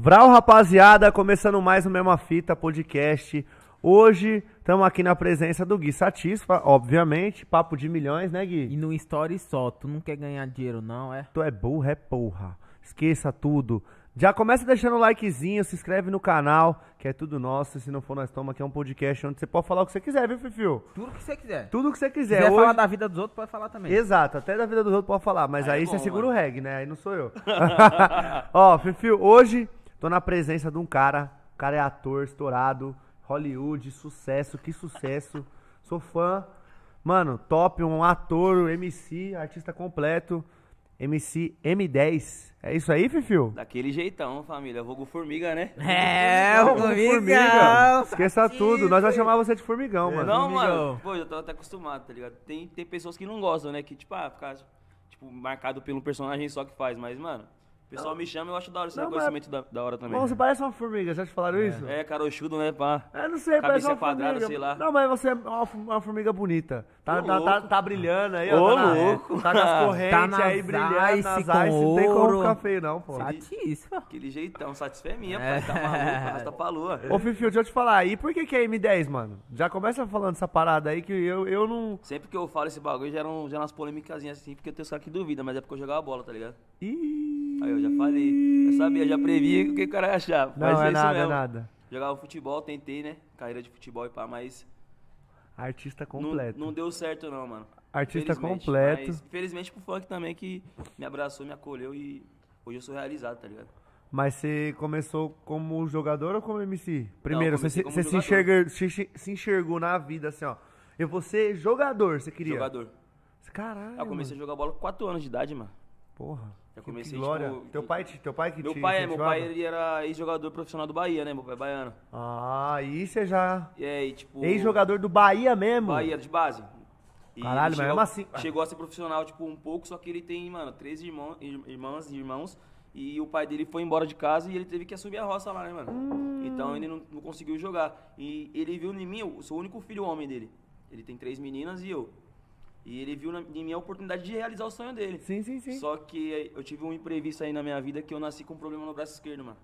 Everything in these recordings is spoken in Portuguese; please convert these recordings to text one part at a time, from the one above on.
Vral, rapaziada, começando mais o Mesma Fita podcast. Hoje estamos aqui na presença do Gui Satisfa, obviamente. Papo de milhões, né, Gui? E no story só, tu não quer ganhar dinheiro não, é? Tu é burro, é porra. Esqueça tudo. Já começa deixando o likezinho, se inscreve no canal, que é tudo nosso. Se não for, nós estamos aqui é um podcast onde você pode falar o que você quiser, viu, Fifio? Tudo que você quiser. Tudo que você Se quiser. quiser Hoje- falar da vida dos outros, pode falar também. Exato, até da vida dos outros pode falar, mas aí, Aí é você bom, segura mano. o reggae, né? Aí não sou eu. Ó, Fifio, hoje tô na presença de um cara, o cara é ator, estourado, Hollywood, sucesso, que sucesso. Sou fã. Mano, top, um ator, MC, artista completo. MC M10. É isso aí, Fifio? Daquele jeitão, família. Vulgo formiga, né? É, Como o formigão. formigão. Esqueça tudo, nós vamos chamar você de formigão, mano. Não, formigão. mano. Pô, eu tô até acostumado, tá ligado? Tem, tem pessoas que não gostam, né? Que, tipo, ah, ficar, tipo, marcado pelo personagem só que faz. Mas, mano, o pessoal me chama e eu acho da hora esse Não, reconhecimento da, da hora também. Bom, você parece uma formiga, já te falaram isso? É, carochudo, né, pá? Eu não sei, parece uma quadrada, formiga. sei lá. Não, mas você é uma, formiga bonita. Tá, Ô, tá, tá, tá brilhando aí, Ô, ó. Tá, na- louco. tá com as correntes Tá nas aí brilhando ice nas com ice. Não tem como ficar feio, não, pô. Satisfa. Aquele jeitão, satisfé minha, É. pai. Tá maluco, tá pra lua. Ô, Fifi, deixa eu te falar. E por que que é M10, mano? Já começa falando essa parada aí que eu, eu não... Sempre que eu falo esse bagulho, gera, um, gera umas polêmicas assim, porque tem os caras que duvidam, mas é porque eu jogava bola, tá ligado? Ih... Aí eu já falei. Eu sabia, já previ o que o cara ia achar. Não, mas é isso nada, é mesmo. nada. Jogava futebol, tentei, né? Carreira de futebol e pá, mas Artista não, completo. não deu certo não, mano. Artista completo. Mas, infelizmente pro funk também que me abraçou, me acolheu e hoje eu sou realizado, tá ligado? Mas você começou como jogador ou como MC? Primeiro, Não, você, se, você enxerga, se, se enxergou na vida assim, ó. Eu vou ser jogador, você queria? Jogador. Caralho, eu comecei mano. a jogar bola com 4 anos de idade, mano. Porra. Que- comecei, que glória. tipo, teu, pai, te- teu pai que Meu te pai é, meu pai ele era ex-jogador profissional do Bahia, né? Meu pai é baiano. Ah, aí você já... E aí, tipo. Ex-jogador do Bahia mesmo? Bahia, de base. E Caralho, mas chegou, mesmo assim- Chegou a ser profissional, tipo, um pouco, só que ele tem, mano, três irmãos, ir- irmãs e irmãos. E o pai dele foi embora de casa e ele teve que assumir a roça lá, né, mano? Hum. Então ele não, não conseguiu jogar. E ele viu em mim, eu sou o único filho homem dele. Ele tem três meninas e eu. E ele viu em mim a oportunidade de realizar o sonho dele. Sim, sim, sim. Só que eu tive um imprevisto aí na minha vida que eu nasci com um problema no braço esquerdo, mano.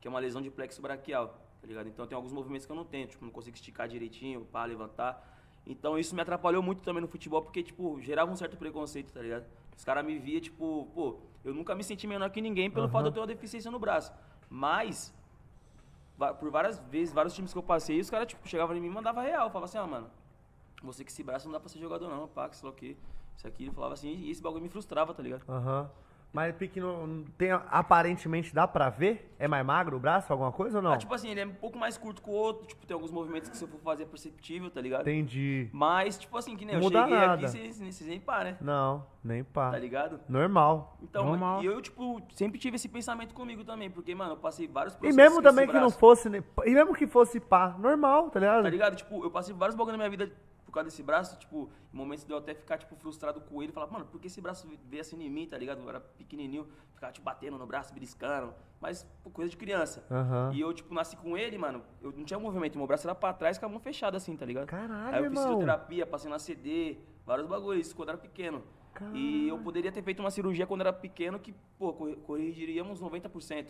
Que é uma lesão de plexo braquial, tá ligado? Então tem alguns movimentos que eu não tenho, tipo, não consigo esticar direitinho, pá, levantar. Então isso me atrapalhou muito também no futebol, porque, tipo, gerava um certo preconceito, tá ligado? Os caras me via, tipo, pô, eu nunca me senti menor que ninguém pelo fato de eu ter uma deficiência no braço. Mas, por várias vezes, vários times que eu passei, os caras, tipo, chegavam em mim e mandavam real. Falavam assim, ah, mano, você que esse braço não dá pra ser jogador não, pá, que sei lá o quê. Isso aqui, ele falava assim, e esse bagulho me frustrava, tá ligado? Aham. Mas pique não tem, aparentemente dá pra ver? É mais magro o braço, alguma coisa ou não? Ah, tipo assim, ele é um pouco mais curto que o outro, tipo, tem alguns movimentos que se eu for fazer é perceptível, tá ligado? Entendi. Mas, tipo assim, que nem Não eu muda cheguei nada. aqui, vocês vocês nem pá, né? Não, nem pá. Tá ligado? Normal. Então, Normal. e eu, tipo, sempre tive esse pensamento comigo também, porque, mano, eu passei vários E processos mesmo com também esse que não braço, fosse, né, e mesmo que fosse pá, normal, tá ligado? Tá ligado? Tipo, eu passei vários bagulho na minha vida causa desse braço, tipo, em momentos de eu até ficar, tipo, frustrado com ele, falar, mano, por que esse braço veio assim em mim, tá ligado? Eu era pequenininho, ficava, tipo, batendo no braço, beliscando, mas, pô, coisa de criança. Aham. E eu, tipo, nasci com ele, mano, eu não tinha movimento, meu braço era pra trás com a mão fechada, assim, tá ligado? Caralho, Aí eu fiz fisioterapia, passei na CD, vários bagulhos, quando era pequeno. E eu poderia ter feito uma cirurgia quando era pequeno que, pô, corri- corrigiríamos 90%.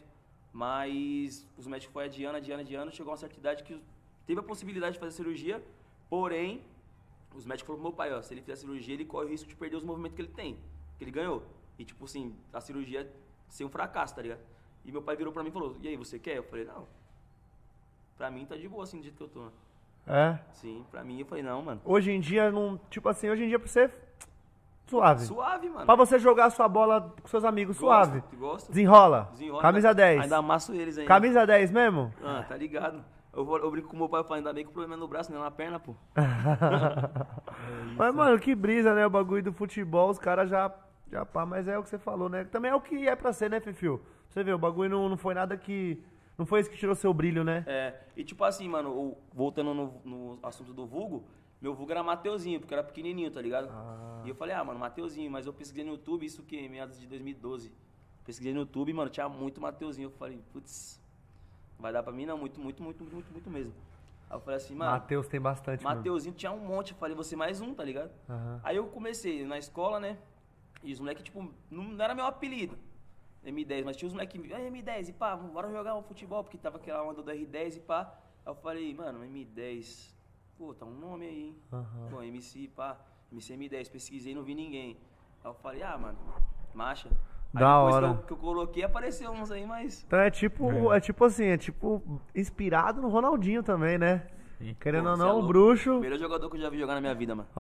Mas os médicos foram adiando, adiando, adiando, chegou a uma certa idade que teve a possibilidade de fazer cirurgia, porém, os médicos falaram pro meu pai, ó, se ele fizer a cirurgia, ele corre o risco de perder os movimentos que ele tem, que ele ganhou. E tipo assim, a cirurgia ser um fracasso, tá ligado? E meu pai virou pra mim e falou, e aí, você quer? Eu falei, não. Pra mim tá de boa assim, do jeito que eu tô. É. Sim, pra mim eu falei, não, mano. Hoje em dia, não, tipo assim, hoje em dia pra você, suave. Suave, mano. Pra você jogar sua bola com seus amigos, suave. Gosto. Desenrola. Desenrola, Camisa ainda- 10. Ainda amasso eles ainda. Camisa 10 mesmo? Ah, tá ligado. Eu, vou- eu brinco com meu pai e falo, ainda bem que o problema é no braço, não é na perna, pô. Mas, mano, que brisa, né? O bagulho do futebol, os caras já, já pá, mas é o que você falou, né? Também é o que é pra ser, né, Fifio? Você vê, o bagulho não, não foi nada que. Não foi isso que tirou seu brilho, né? É, e tipo assim, mano, voltando no, no assunto do vulgo, meu vulgo era Mateuzinho, porque eu era pequenininho, tá ligado? E eu falei, ah, mano, Mateuzinho, mas eu pesquisei no YouTube, isso que, meados de 2012. Pesquisei no YouTube, mano, tinha muito Mateuzinho. Eu falei, putz, vai dar pra mim não, muito, muito, muito, muito, muito mesmo. Aí eu falei assim, mano, Matheus tem bastante. Mateuzinho tinha um monte, eu falei, você mais um, tá ligado? Aham. Aí eu comecei na escola, né? E os moleques, tipo, não era meu apelido. M10, mas tinha os moleques, "Ah, M10 e pá, bora jogar um futebol, porque tava aquela onda do R10 e pá. Aí eu falei, mano, M10, pô, tá um nome aí, hein? Aham. Pô, MC, pá, MC M10, pesquisei não vi ninguém. Aí eu falei, ah, mano, marcha. Aí Da depois hora. Que eu, que eu coloquei, apareceu uns aí, mas. Então é tipo, é. tipo assim, é tipo inspirado no Ronaldinho também, né? Querendo Pô, ou cê é não, o bruxo. Melhor jogador que eu já vi jogar na minha vida, mano.